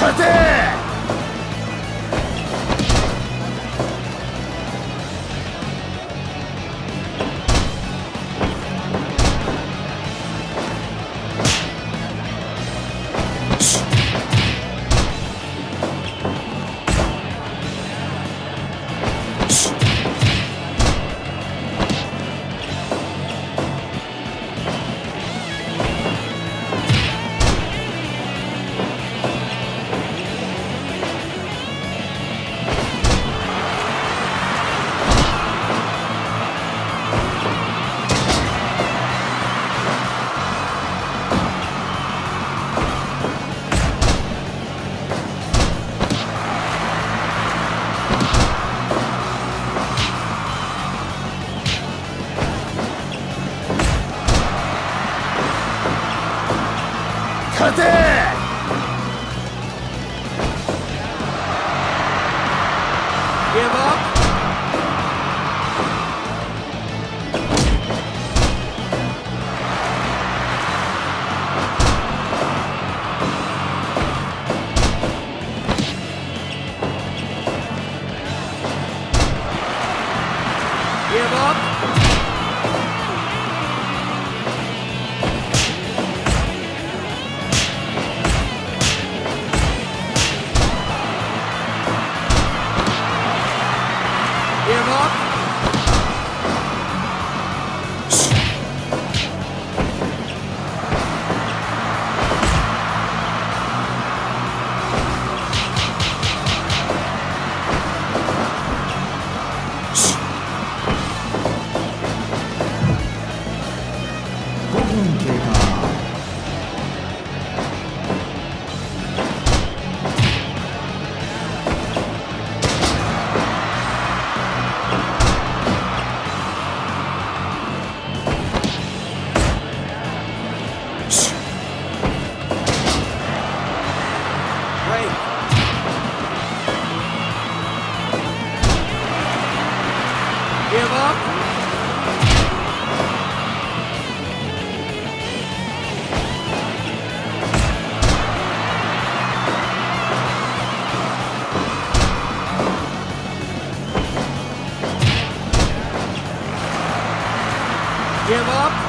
勝て Give up. Give up.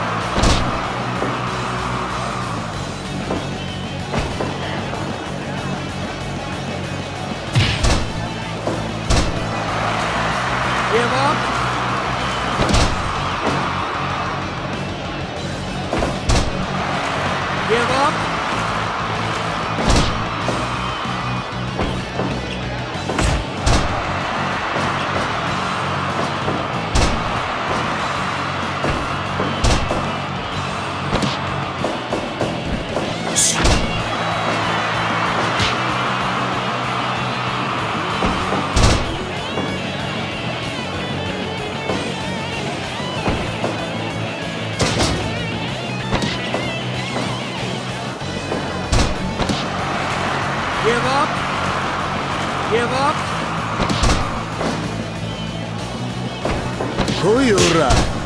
来いオラ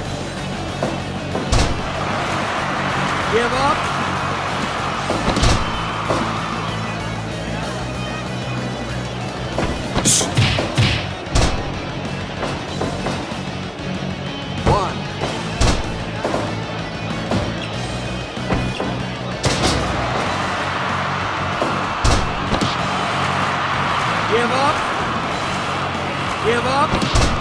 Give up. One. Give up. Give up.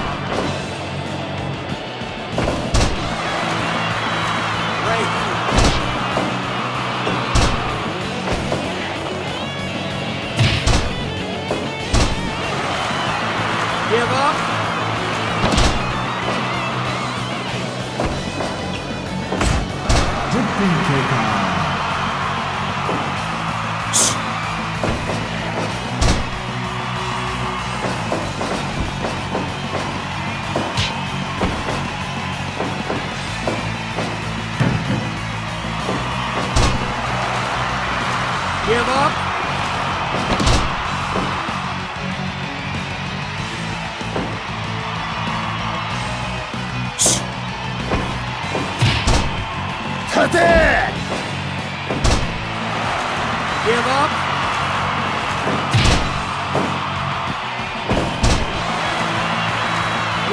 Up.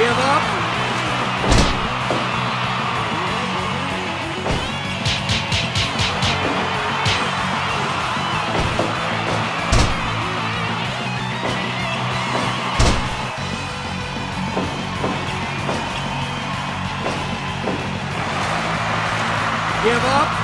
Give up. Give up.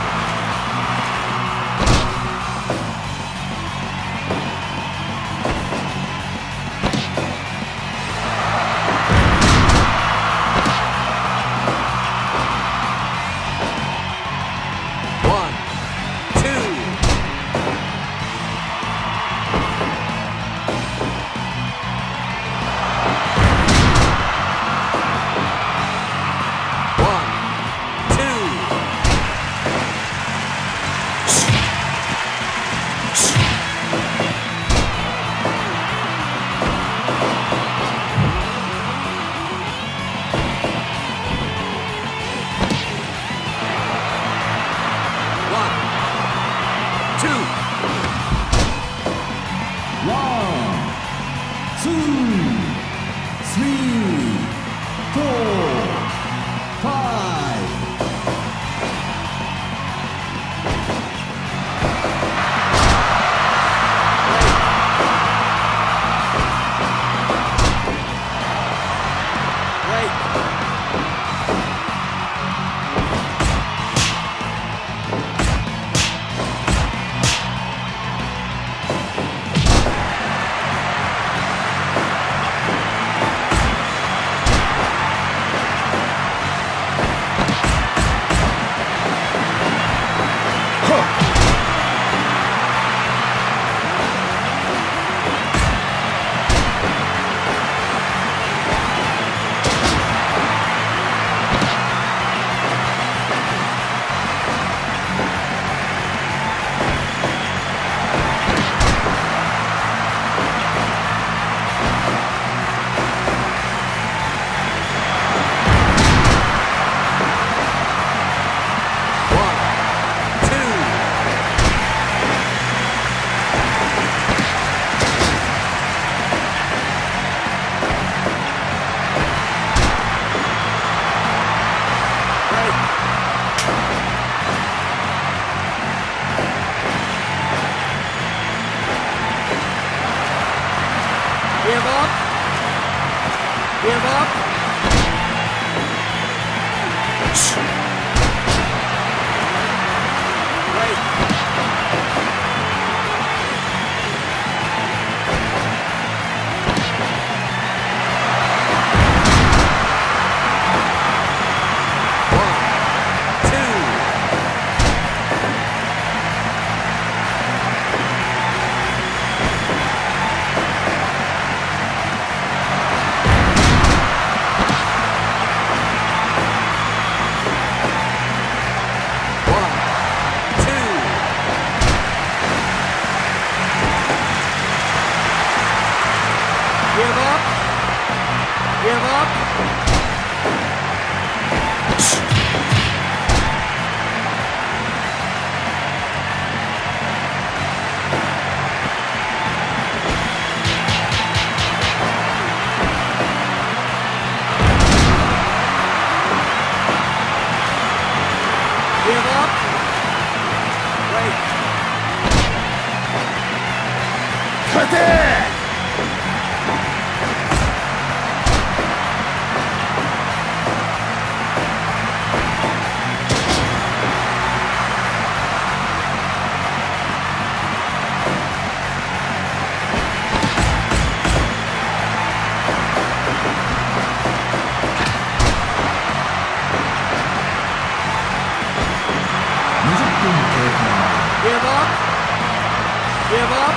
Give up.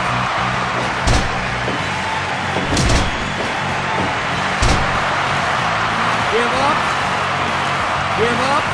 Give up. Give up.